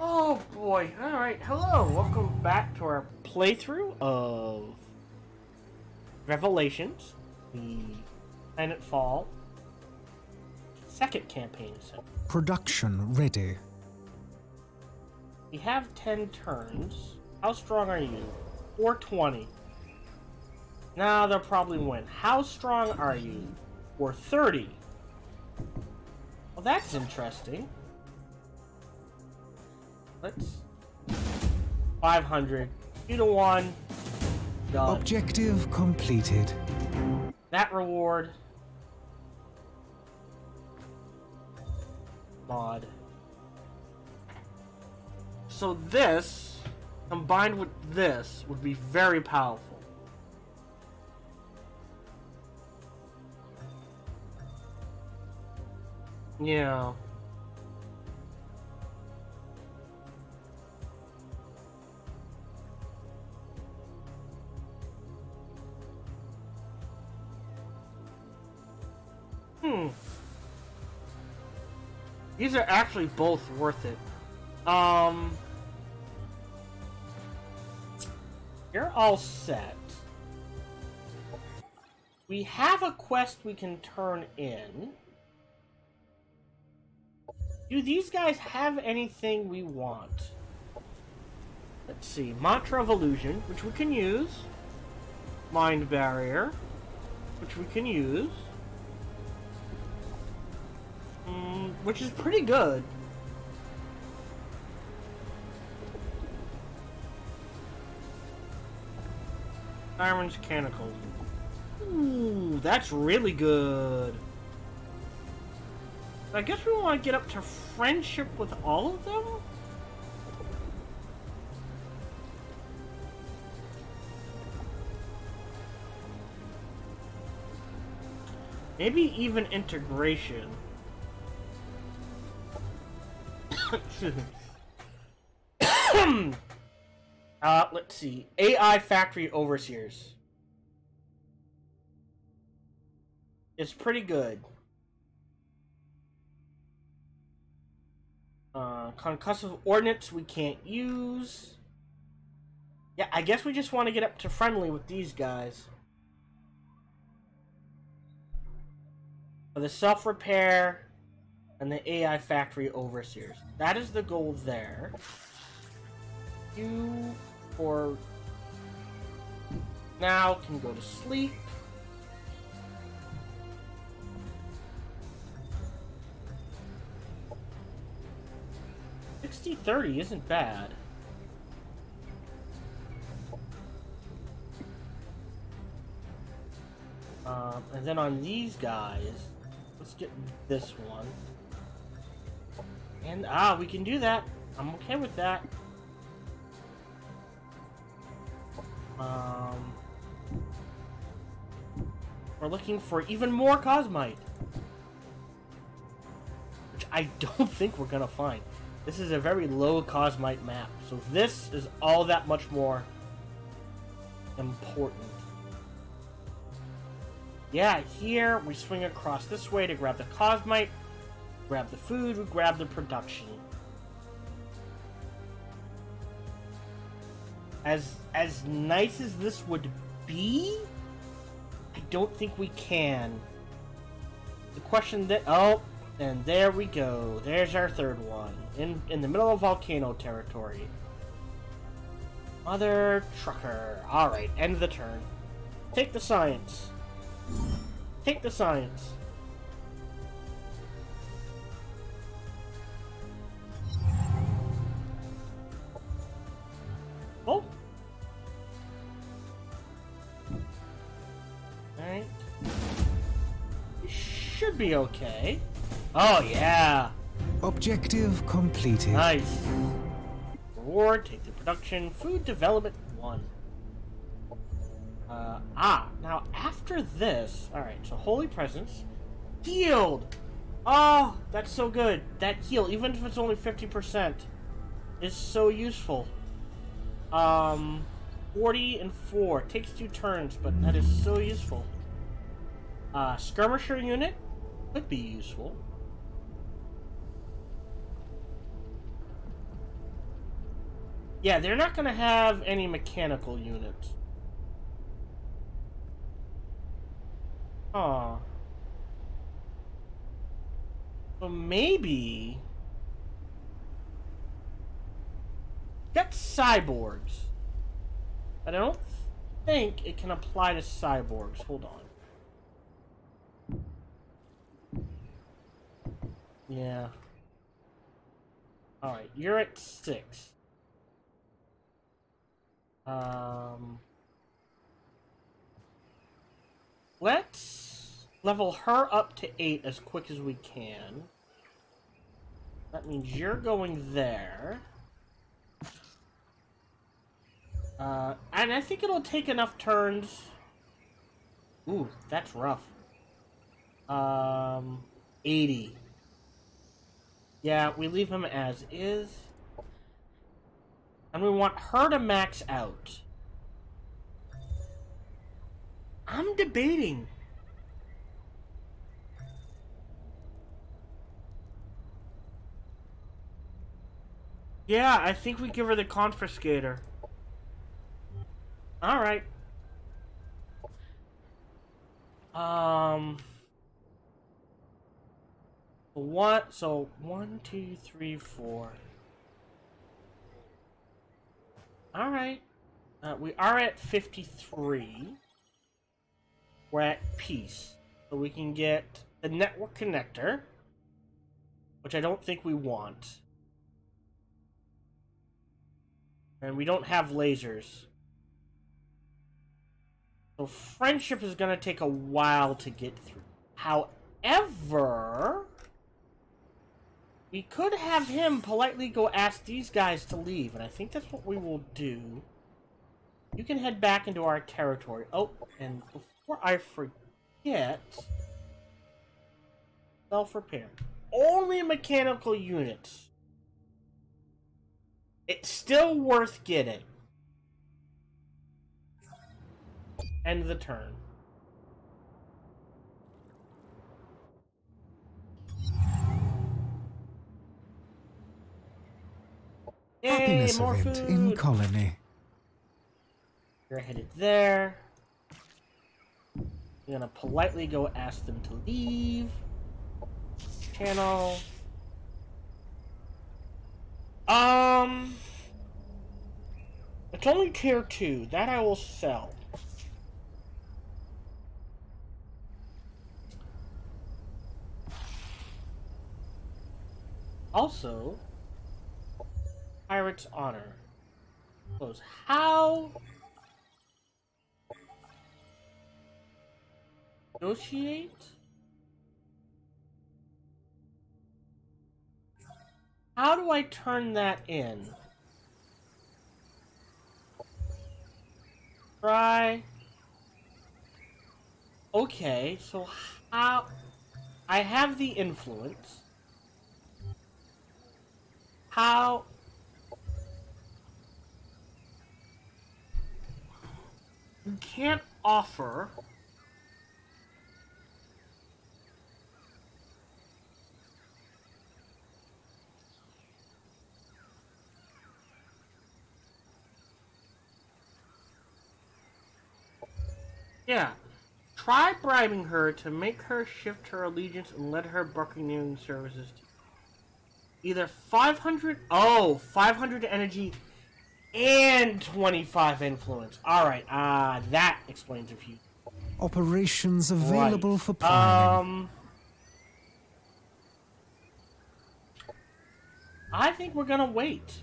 Oh boy. Alright, hello. Welcome back to our playthrough of Revelations, the Planetfall second campaign. So Production ready. we have 10 turns. How strong are you? 420. Now they'll probably win. How strong are you? 430. Well, that's interesting. Let's. 500. 2 to 1. Done. Objective completed. That reward. Mod. So this, combined with this, would be very powerful. Yeah. Hmm. These are actually both worth it. Um. You're all set. We have a quest we can turn in. Do these guys have anything we want? Let's see. Mantra of Illusion, which we can use. Mind Barrier, which we can use. Which is pretty good. Iron's Canticles. Ooh, that's really good. I guess we want to get up to friendship with all of them? Maybe even integration. Uh, let's see. AI Factory Overseers. It's pretty good. Uh, concussive ordnance we can't use. Yeah, I guess we just want to get up to friendly with these guys. For the self-repair and the AI factory overseers. That is the goal there. You for now can go to sleep. Sixty thirty isn't bad. Um, and then on these guys, let's get this one. And, ah, we can do that. I'm okay with that. Um, we're looking for even more Cosmite. Which I don't think we're gonna find. This is a very low Cosmite map, so this is all that much more important. Yeah, here we swing across this way to grab the Cosmite, grab the food, we grab the production. As as nice as this would be, I don't think we can. The question that oh, and there we go. There's our third one in in the middle of volcano territory. Mother trucker. All right, end of the turn. Take the science. Take the science. Oh. Alright. Should be okay. Oh, yeah. Objective completed. Nice. Reward, take the production, food development one. Uh, ah, now after this, alright, so Holy Presence, healed! Oh, that's so good. That heal, even if it's only 50%, is so useful. Um, 40 and 4, takes two turns, but that is so useful. Uh, Skirmisher unit, could be useful. Yeah, they're not gonna have any mechanical units. Aw. So maybe... Got cyborgs. But I don't think it can apply to cyborgs. Hold on. Yeah. Alright, you're at six. Um... Let's level her up to 8 as quick as we can. That means you're going there. Uh, and I think it'll take enough turns. Ooh, that's rough. Um, 80. Yeah, we leave him as is. And we want her to max out. I'm debating. Yeah, I think we give her the confiscator. Alright. Um... What? So, one, two, three, four. Alright. Uh, we are at 53 we're at peace. So we can get the network connector, which I don't think we want. And we don't have lasers. So friendship is going to take a while to get through. However, we could have him politely go ask these guys to leave, and I think that's what we will do. You can head back into our territory. Oh, and before I forget, self-repair. Only mechanical units. It's still worth getting. End the turn. Yay, Happiness event food. in colony. You're headed there. You're gonna politely go ask them to leave. Channel. Um... It's only tier 2. That I will sell. Also, Pirate's Honor. Close. How Negotiate? How do I turn that in? Try. Okay, so how... I have the influence. How... You can't offer... Yeah. Try bribing her to make her shift her allegiance and let her buccaneering services to Either 500... Oh, 500 energy and 25 influence. Alright, ah, uh, that explains a few. Operations available right. for planning. Um... I think we're gonna wait.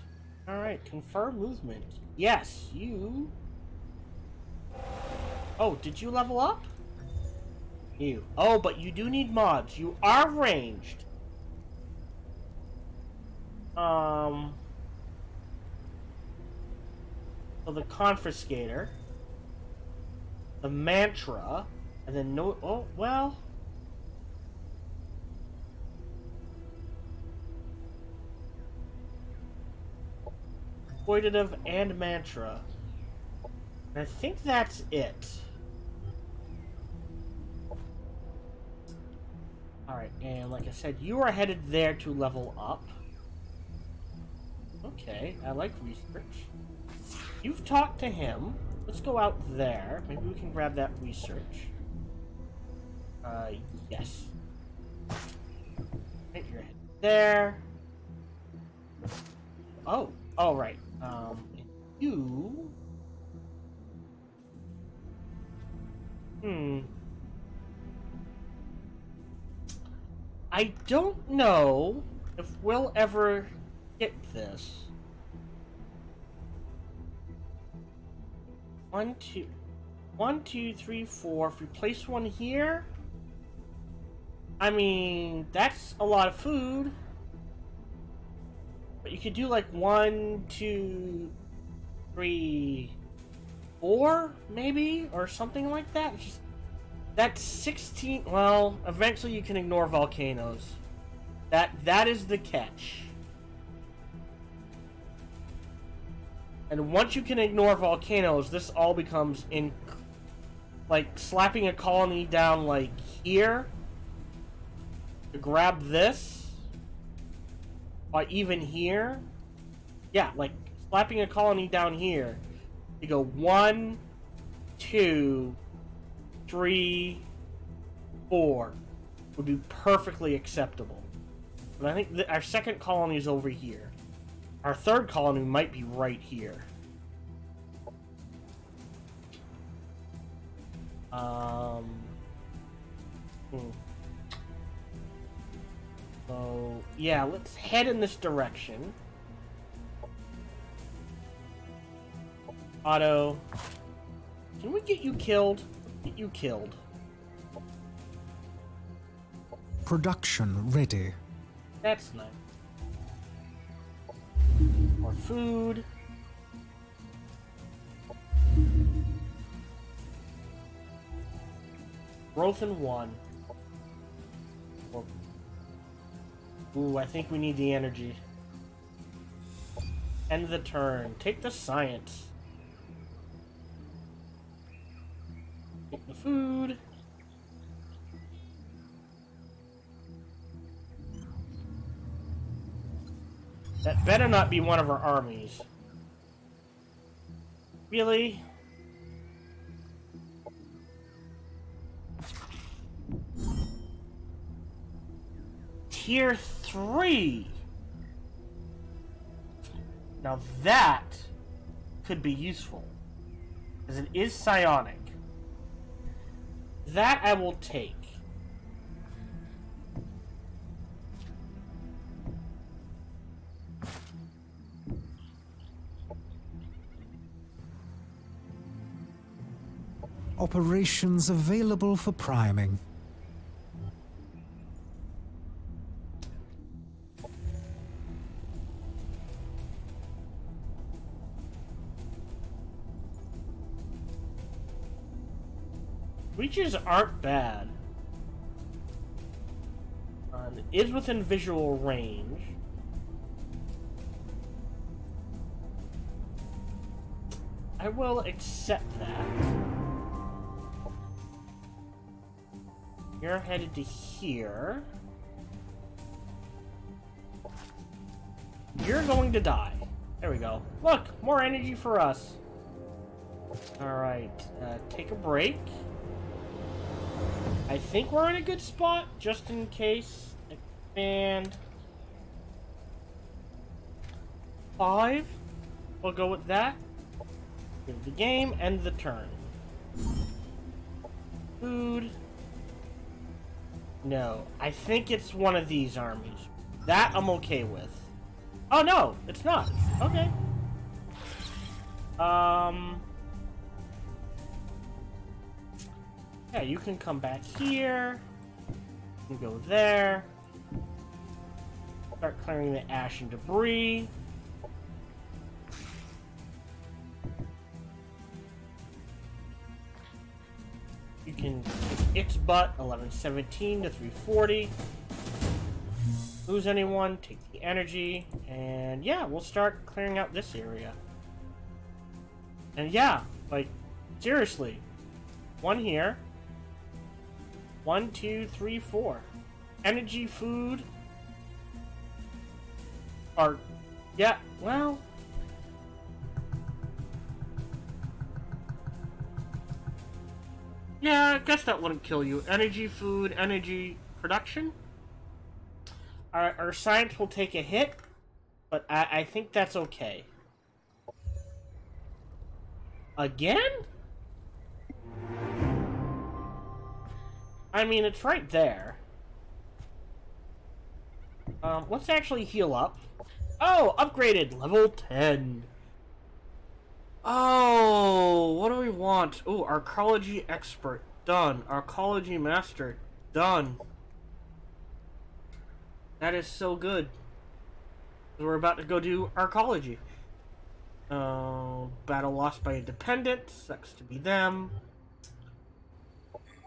Alright, confirm movement. Yes, you Oh, did you level up? You. Oh, but you do need mods. You are ranged. Um... So the Confiscator. The Mantra. And then no... Oh, well... Exploitative and Mantra. And I think that's it. Alright, and like I said, you are headed there to level up. Okay, I like research. You've talked to him. Let's go out there. Maybe we can grab that research. Uh, yes. Right, your head there. Oh, oh right. Um, you. Hmm. I don't know if we'll ever get this. One, two, one, two, three, four. If we place one here, I mean, that's a lot of food. But you could do like one, two, three, four, maybe, or something like that. Just, that's 16. Well, eventually you can ignore volcanoes. That that is the catch. And once you can ignore volcanoes, this all becomes in like slapping a colony down like here to grab this or even here. Yeah, like slapping a colony down here. You go one, two, three, four would be perfectly acceptable. But I think our second colony is over here. Our third colony might be right here. Um. Hmm. So, yeah, let's head in this direction. Otto. Can we get you killed? Get you killed. Production ready. That's nice. Food. Growth in one. Ooh, I think we need the energy. End the turn. Take the science. Take the food. That better not be one of our armies. Really? Tier 3! Now that could be useful. Because it is psionic. That I will take. Operations available for priming. Creatures aren't bad. Um, is within visual range. I will accept that. You're headed to here. You're going to die. There we go. Look, more energy for us. Alright, uh, take a break. I think we're in a good spot, just in case. Expand. Five. We'll go with that. Give the game, end the turn. Food. No, I think it's one of these armies. That I'm okay with. Oh no, it's not. Okay. Um. Yeah, you can come back here. You can go there. Start clearing the ash and debris. Its butt, 1117 to 340. Lose anyone, take the energy, and yeah, we'll start clearing out this area. And yeah, like, seriously, one here, one, two, three, four. Energy, food are Yeah, well... Yeah, I guess that wouldn't kill you. Energy, food, energy, production? Our, our science will take a hit, but I, I think that's okay. Again? I mean, it's right there. Um, let's actually heal up. Oh, upgraded! Level 10. Oh, what do we want? Oh, arcology expert. Done. Arcology master. Done. That is so good. We're about to go do arcology. Uh, battle lost by independent. Sucks to be them.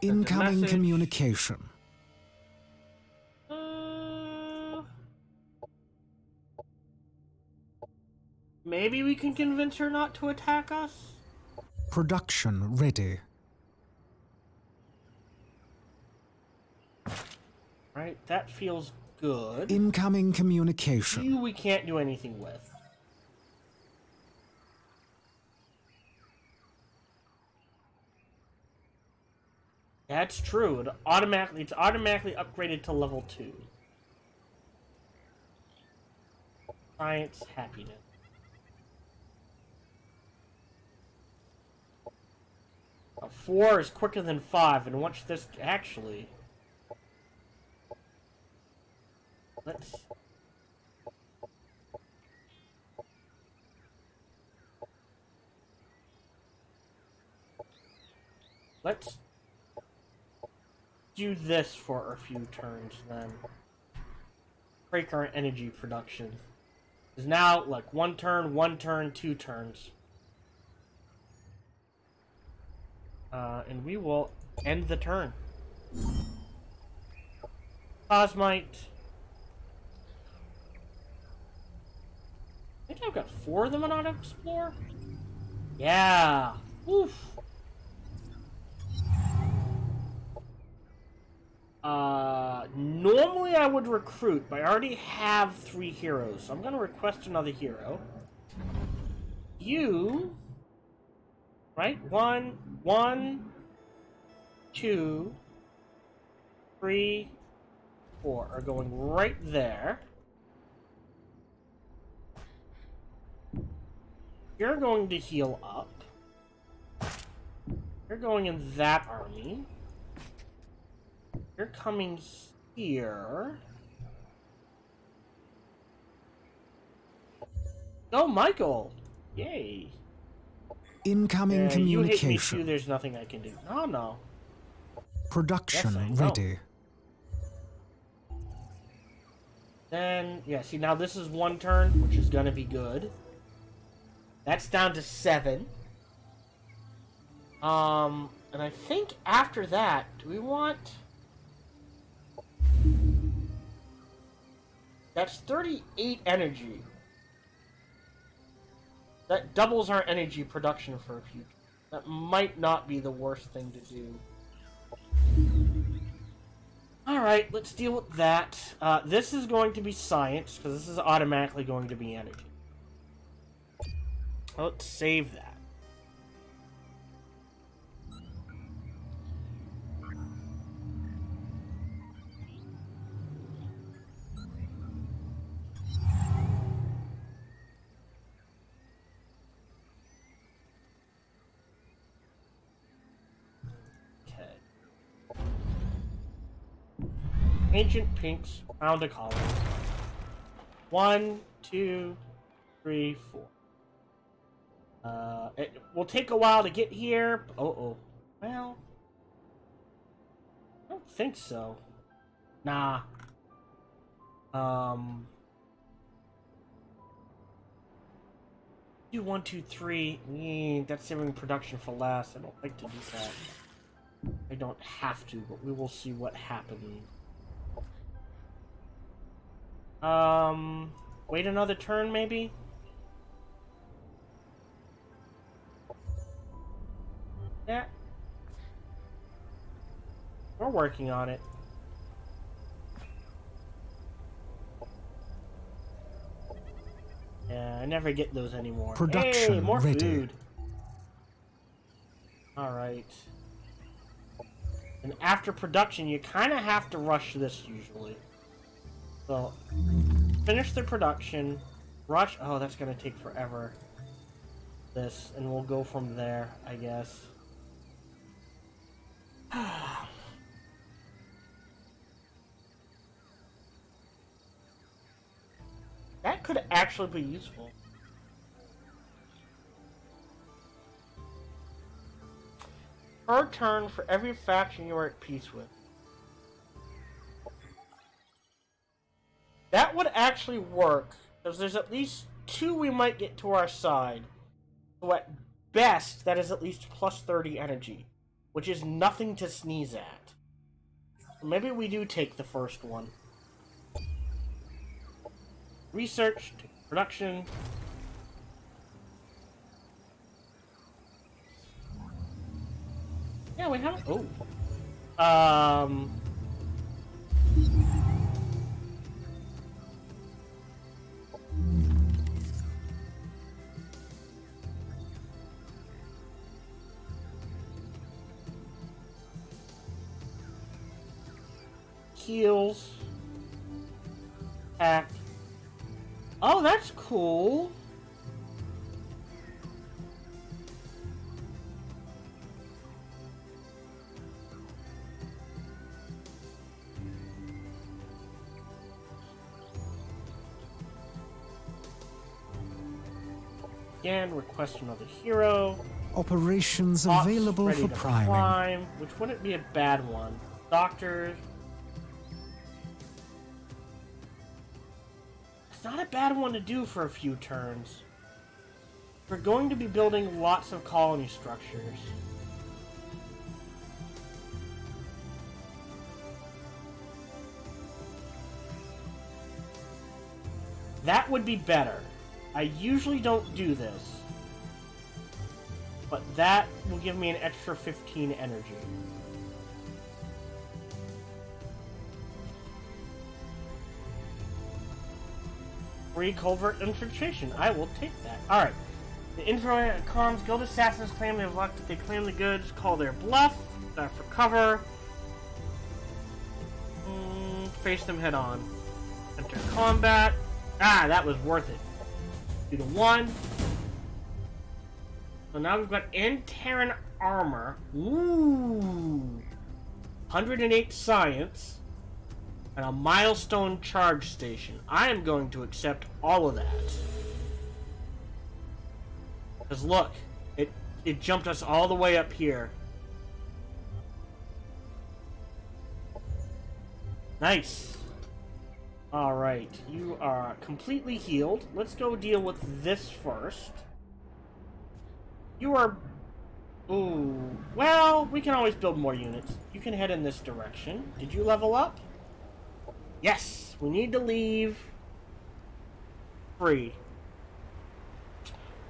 Incoming communication. Maybe we can convince her not to attack us? Production ready. Right, that feels good. Incoming communication. You we can't do anything with. That's true. It automatically it's automatically upgraded to level two. Science happiness. A four is quicker than five, and watch this actually. Let's Let's do this for a few turns then. Break our energy production. Is now like one turn, one turn, two turns. Uh, and we will end the turn. Cosmite. I think I've got four of them on Auto Explore. Yeah. Oof. Uh, normally I would recruit, but I already have three heroes, so I'm gonna request another hero. You, right? One, one, two, three, four are going right there. You're going to heal up. You're going in that army. You're coming here. Oh, Michael! Yay! Incoming Uh, you hit me communication. too, there's nothing I can do. No, no. Production Yes, ready. Then, yeah, see, now this is one turn, which is gonna be good. That's down to seven. Um, and I think after that, do we want... That's 38 energy. That doubles our energy production for a few. That might not be the worst thing to do. Alright, let's deal with that. Uh, this is going to be science, because this is automatically going to be energy. Let's save that. Ancient Pinks found a colony. One, two, three, four. Uh, it will take a while to get here. Oh, oh. Well, I don't think so. Nah. Um. Do one, two, three. Mm, that's saving production for last. I don't like to do that. I don't have to, but we will see what happens. Um, wait another turn, maybe? Yeah. We're working on it. Yeah, I never get those anymore. Production hey, more ready. food. Alright. And after production, you kind of have to rush this usually. So, finish the production, rush. Oh, that's to take forever. This, and we'll go from there, I guess. that could actually be useful. Per turn for every faction you are at peace with. Actually work, because there's at least two we might get to our side. So at best, that is at least plus 30 energy, which is nothing to sneeze at. Maybe we do take the first one. Research, production. Yeah, we have. Oh. Um. Heals. Act. Oh, that's cool. Again, request another hero. Operations Ops available for priming. prime, which wouldn't be a bad one. Doctors. A bad one to do for a few turns. We're going to be building lots of colony structures. That would be better. I usually don't do this. But that will give me an extra 15 energy. Free covert infiltration. I will take that. Alright. The info comms guild assassins claim they've locked they claim the goods, call their bluff, uh, for cover. Mm, face them head on. Enter combat. Ah, that was worth it. Do the one. So now we've got Antaran armor. Ooh. 108 science. And a milestone charge station. I am going to accept all of that. Because look, it, it jumped us all the way up here. Nice. Alright, you are completely healed. Let's go deal with this first. You are... Ooh. Well, we can always build more units. You can head in this direction. Did you level up? Yes! We need to leave... Free.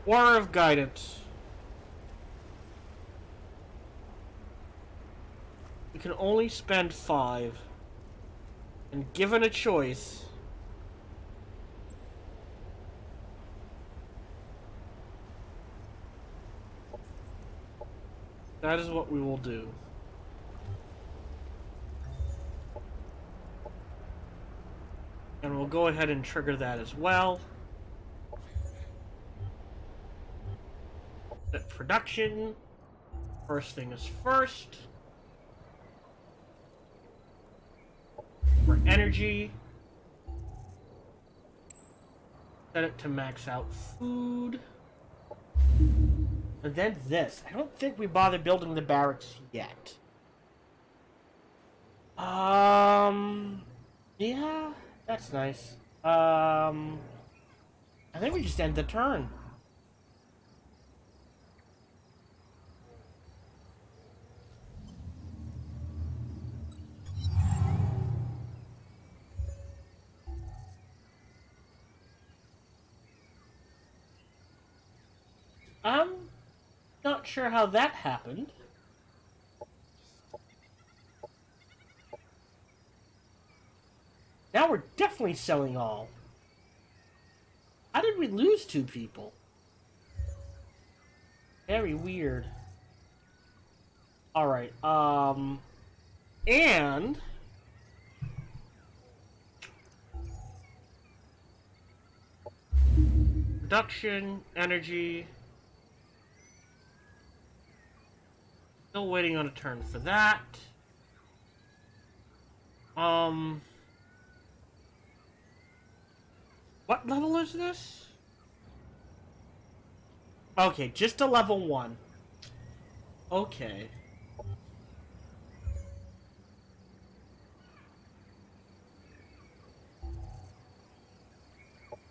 War of Guidance. We can only spend five. And given a choice... That is what we will do. And we'll go ahead and trigger that as well. Set production. First thing is first. For energy. Set it to max out food. And then this. I don't think we bother building the barracks yet. Um, yeah, that's nice. Um, I think we just end the turn. I'm not sure how that happened. Now we're definitely selling all. How did we lose two people? Very weird. Alright, um... And... Production, energy... Still waiting on a turn for that. Um... What level is this? Okay, just a level one. Okay.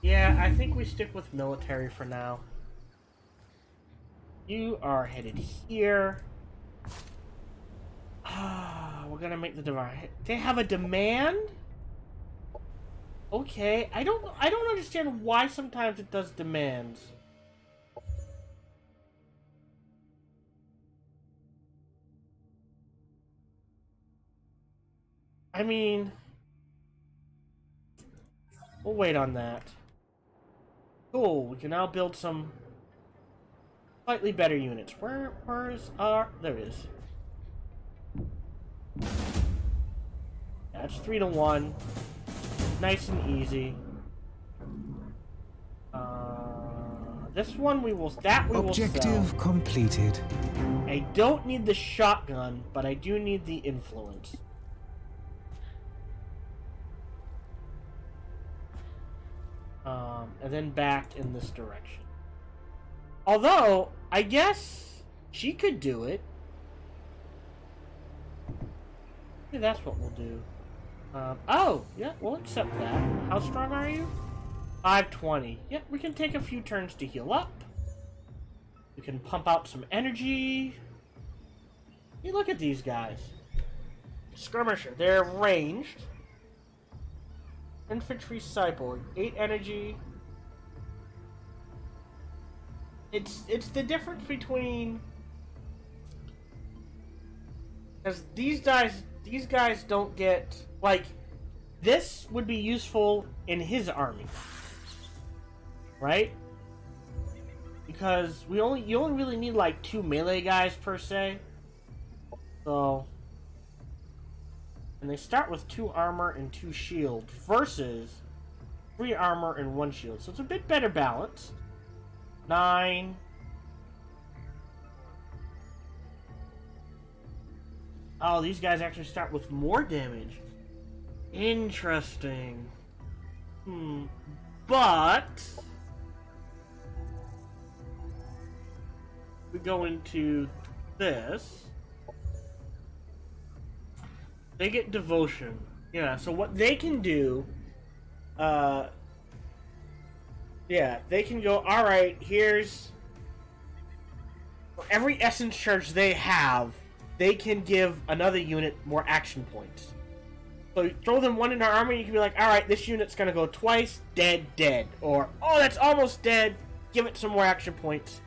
Yeah, I think we stick with military for now. You are headed here. Ah, we're gonna make the demand. They have a demand? Okay, I don't I don't understand why sometimes it does demands. I mean, we'll wait on that. Cool, we can now build some slightly better units. Where, where's our, there it is. That's three to one. Nice and easy. Uh, this one we will, that we Objective will Objective completed. I don't need the shotgun, but I do need the influence. Um, and then back in this direction. Although, I guess she could do it. Maybe that's what we'll do. Um, oh, yeah, we'll accept that. How strong are you? 520. Yeah, we can take a few turns to heal up. We can pump out some energy. Hey, look at these guys. Skirmisher. They're ranged. Infantry cyborg. 8 energy. It's it's the difference between because these guys these guys don't get like this would be useful in his army, right? Because we only you only really need like two melee guys per se. So and they start with two armor and two shield versus three armor and one shield. So it's a bit better balanced. Nine. Oh, these guys actually start with more damage. Interesting. Hmm. But... We go into this. They get devotion. Yeah, so what they can do... Uh... Yeah, they can go, alright, here's... For every essence charge they have, they can give another unit more action points. So throw them one in our army, you can be like, alright, this unit's gonna go twice, dead, dead. Or, oh, that's almost dead, give it some more action points.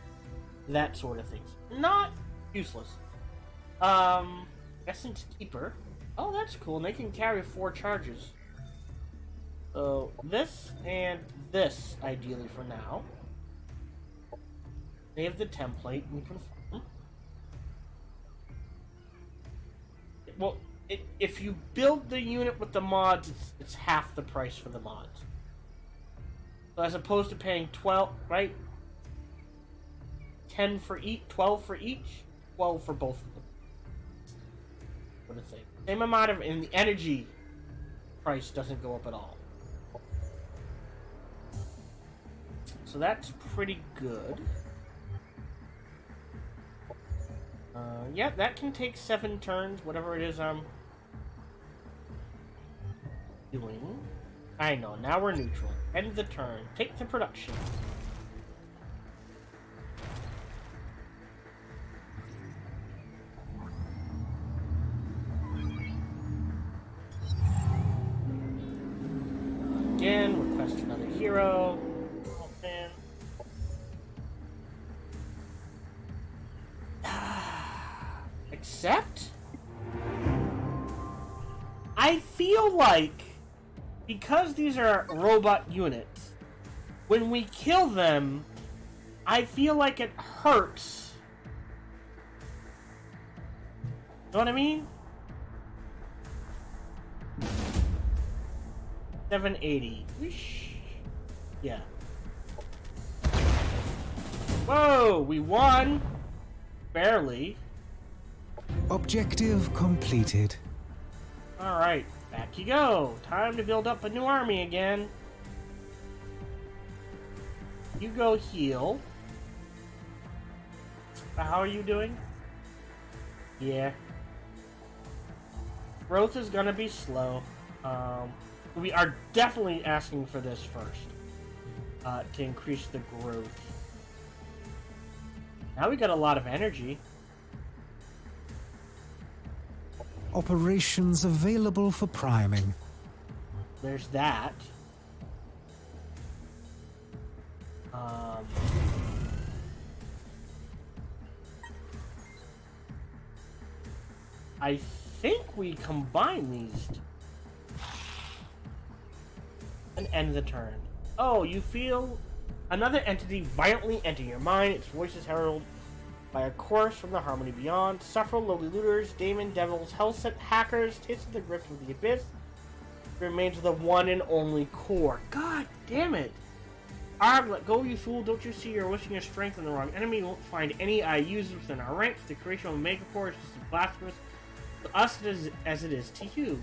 That sort of things. Not useless. Um, Essence Keeper. Oh, that's cool, and they can carry four charges. So, this and this, ideally, for now. They have the template, we can well, it, if you build the unit with the mods, it's, it's half the price for the mods. So as opposed to paying 12, right? 10 for each, 12 for each, 12 for both of them. What you think? Same amount of, and the energy price doesn't go up at all. So that's pretty good. Uh, yeah, that can take seven turns, whatever it is I'm doing. I know, now we're neutral. End the turn. Take the production. Accept? I feel like because these are robot units, when we kill them, I feel like it hurts. Know what I mean? 780. Whoosh. Yeah. Whoa, we won! Barely. Objective completed. Alright, back you go. Time to build up a new army again. You go heal. How are you doing? Yeah. Growth is gonna be slow. Um, we are definitely asking for this first. Uh, to increase the growth. Now we got a lot of energy. Operations available for priming. There's that. Um, I think we combine these and end the turn. Oh, you feel another entity violently enter your mind. Its voice is heralded by a chorus from the Harmony Beyond. Several lowly looters, demon devils, hellset hackers, taste the grips of the abyss. Remains the one and only core. God damn it! Arg, let go, you fool. Don't you see you're wishing your strength on the wrong enemy? You won't find any IUs within our ranks. The creation of Mega Core is just as blasphemous to us as, it is to you.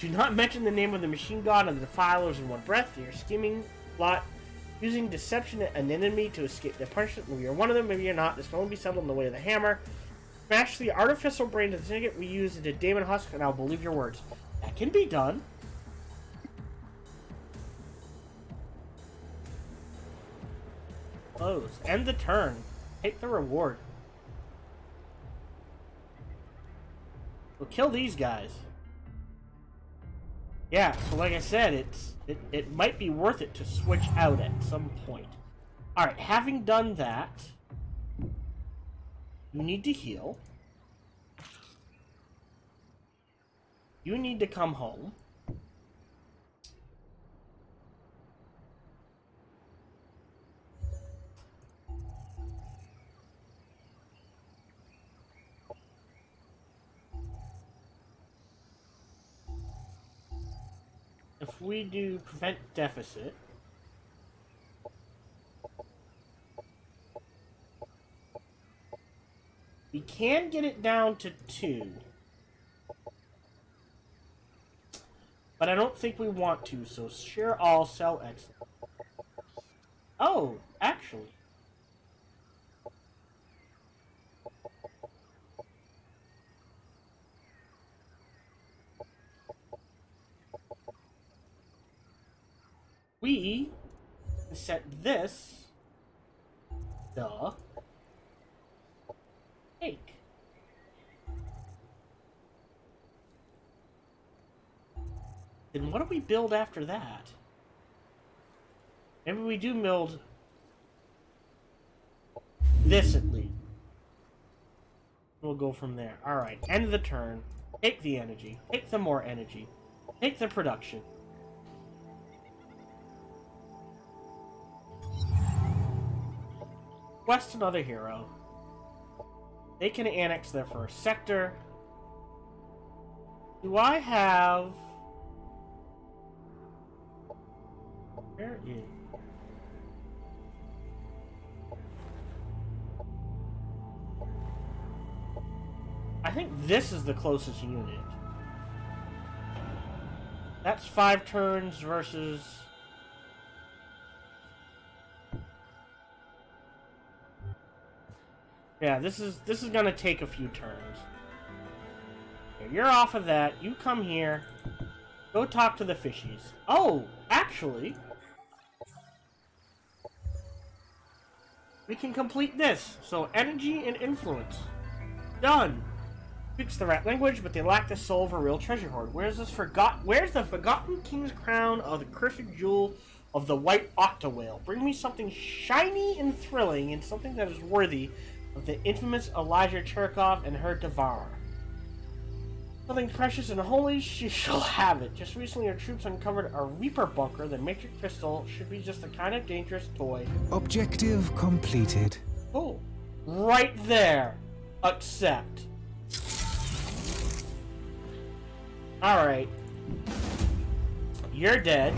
Do not mention the name of the machine god and the defilers in one breath. You're scheming, plot, using deception and enemy to escape their punishment. Maybe you're one of them, maybe you're not. This can only be settled in the way of the hammer. Smash the artificial brain of the syndicate we use into Daemon Husk, and I'll believe your words. That can be done. Close. End the turn. Take the reward. We'll kill these guys. Yeah, so like I said, it's it, it might be worth it to switch out at some point. Alright, having done that, you need to heal. You need to come home. We do prevent deficit, we can get it down to two. But I don't think we want to, so share all, sell X. Oh, actually. We set this the cake. Then what do we build after that? Maybe we do build this at least. We'll go from there. Alright, end of the turn. Take the energy. Take the more energy. Take the production. Quest another hero. They can annex their first sector. Do I have... Where is... I think this is the closest unit. That's five turns versus... Yeah, this is this is gonna take a few turns. You're off of that. You come here. Go talk to the fishies. Oh, actually, we can complete this. So energy and influence, done. Speaks the right language, but they lack the soul of a real treasure hoard. Where's this forgot? Where's the forgotten king's crown of the cursed jewel of the white octa whale? Bring me something shiny and thrilling, and something that is worthy of the infamous Elijah Cherkov and her Dvar. Something precious and holy, she shall have it. Just recently, our troops uncovered a Reaper bunker. The Matrix Crystal should be just the kind of dangerous toy. Objective completed. Oh, right there. Accept. Alright. You're dead.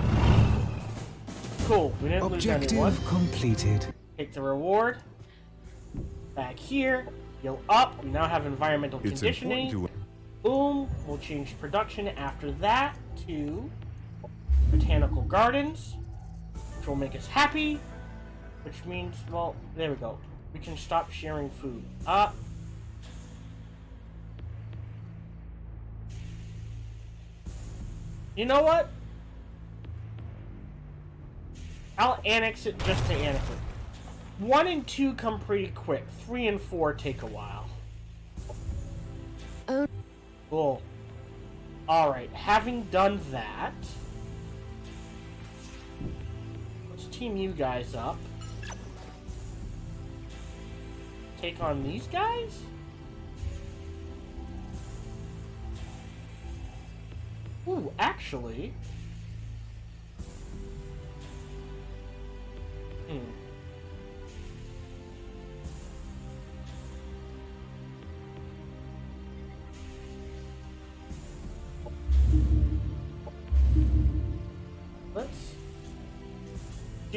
Cool, we didn't Objective lose anyone. Objective completed. Take the reward. Back here. Heal up. We now have environmental It's conditioning. to Boom. We'll change production after that to botanical gardens, which will make us happy. Which means, well, there we go. We can stop sharing food. Uh. You know what? I'll annex it just to annex it. One and two come pretty quick. Three and four take a while. Oh. Cool. Alright, having done that, let's team you guys up. Take on these guys? Ooh, actually... Hmm.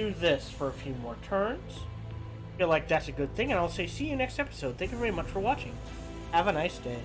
Do this for a few more turns. feel like that's a good thing, and I'll say see you next episode. Thank you very much for watching. Have a nice day.